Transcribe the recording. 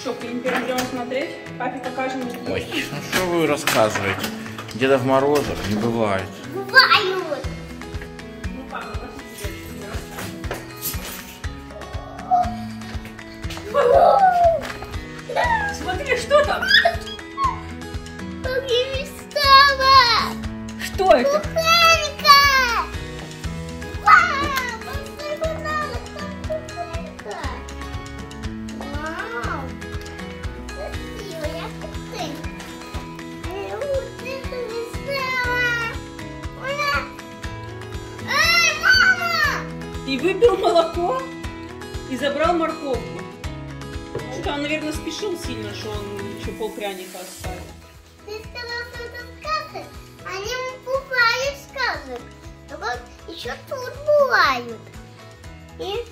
Что, фильм смотреть? Папе покажем. Ой, ну что вы рассказываете? Дедов Морозов не бывает. Бывают. Ну. Смотри, что там? Что это? И выпил молоко и забрал морковку. Что-то он, наверное, спешил сильно, что он еще пол пряника оставил. Ты сказал, что это сказки. Они бывают сказок. Но вот еще тут бывают. И.